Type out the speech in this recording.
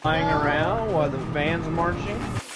flying around while the band's marching.